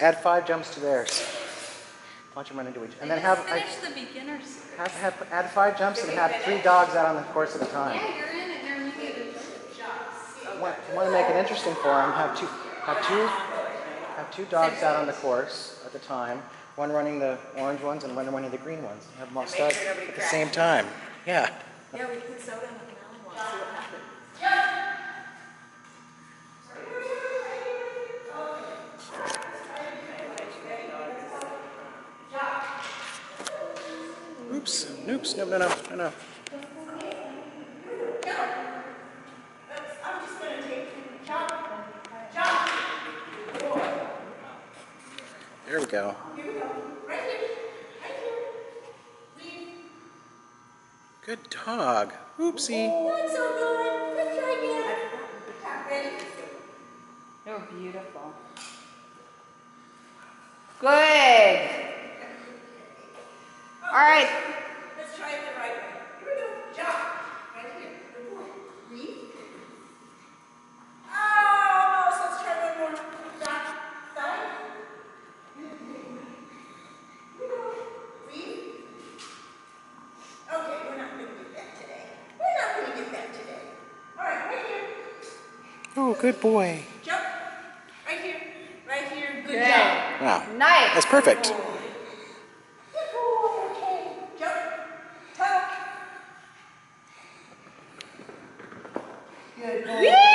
add five jumps to theirs. Watch them run into each, and then have, I- Finish the beginners. have, have, add five jumps and have three dogs out on the course at a time. Yeah, you're in it, you're making it. Want, want to make it interesting for them, have two, have two, have two dogs out on the course at the time, one running the orange ones and one running the green ones. Have them all start at the same time. Yeah. Yeah, we put soda in the finale one, see what happens. Oops, oops, no, no, no, no, no. There we go. Good dog. Oopsie. They were beautiful. Good. All right. Oh, good boy. Jump. Right here. Right here. Good yeah. job. Wow. Nice. That's perfect. Good boy. Okay. Jump. Tuck. Good boy. Yeah.